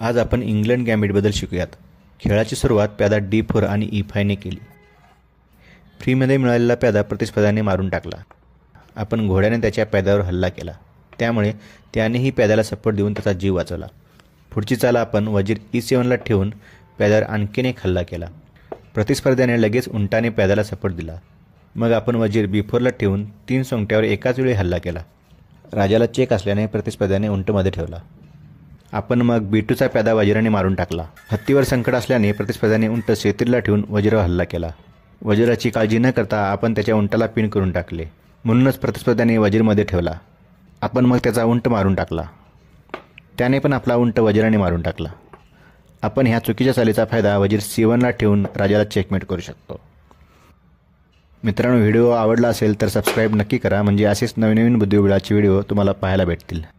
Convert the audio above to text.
आज आपण इंग्लंड गॅम्बिटबद्दल शिकूयात. खेळाची सुरुवात प्यादा डी फोर आणि ई फायने केली. फ्रीमध्ये मिळालेला प्यादा प्रतिस्पर्धाने मारून टाकला. आपण घोड्याने त्याच्या प्याद्यावर हल्ला केला. त्यामुळे त्यानेही प्याद्याला सपोर्ट देऊन त्याचा जीव वाचवला. पुढची चाल आपण वजीर ई सेवनला ठेवून प्याद्यावर आणखीन एक हल्ला केला. प्रतिस्पर्ध्याने लगेच उंटाने प्याद्याला सपोर्ट दिला. मग आपण वजीर बी फोरला ठेवून तीन सोंगट्यावर एकाच वेळी हल्ला केला. राजाला चेक असल्याने प्रतिस्पर्ध्याने उंटमध्ये ठेवला. आपण मग बिटूचा प्यादा वजिराने मारून टाकला. हत्तीवर संकट असल्याने प्रतिस्पर्ध्याने उंट शेतीला ठेवून वजिरावर हल्ला केला. वजिराची काळजी न करता आपण त्याच्या उंटाला पिन करून टाकले. म्हणूनच प्रतिस्पर्ध्याने वजीरमध्ये ठेवला. आपण मग त्याचा उंट मारून टाकला. त्याने पण आपला उंट वजिराने मारून टाकला. आपण ह्या चुकीच्या चालीचा फायदा वजीर सीवनला ठेवून राजाला चेकमेट करू शकतो. मित्रांनो व्हिडिओ आवडला असेल तर सबस्क्राईब नक्की करा. म्हणजे असेच नवीन नवीन बुद्धिबळाचे व्हिडिओ तुम्हाला पाहायला भेटतील.